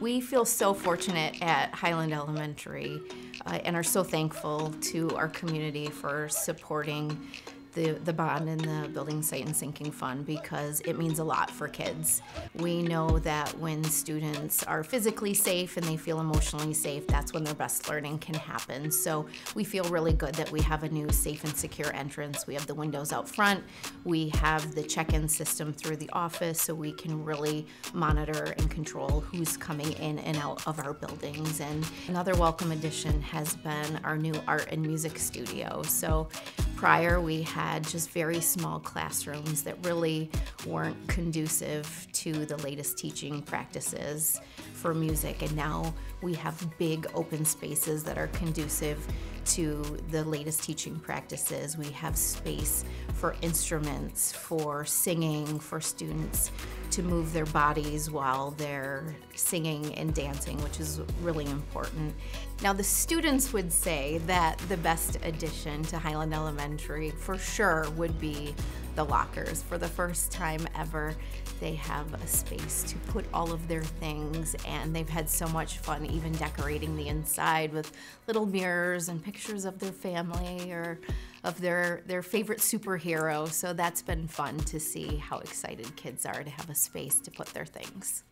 We feel so fortunate at Highland Elementary uh, and are so thankful to our community for supporting the, the bond and the building site and sinking fund because it means a lot for kids. We know that when students are physically safe and they feel emotionally safe, that's when their best learning can happen. So we feel really good that we have a new safe and secure entrance. We have the windows out front. We have the check-in system through the office so we can really monitor and control who's coming in and out of our buildings. And another welcome addition has been our new art and music studio. So prior we had just very small classrooms that really weren't conducive to the latest teaching practices for music and now we have big open spaces that are conducive to the latest teaching practices. We have space for instruments, for singing, for students to move their bodies while they're singing and dancing, which is really important. Now, the students would say that the best addition to Highland Elementary for sure would be the lockers. For the first time ever, they have a space to put all of their things, and they've had so much fun even decorating the inside with little mirrors and pictures of their family or of their, their favorite superhero. So that's been fun to see how excited kids are to have a space to put their things.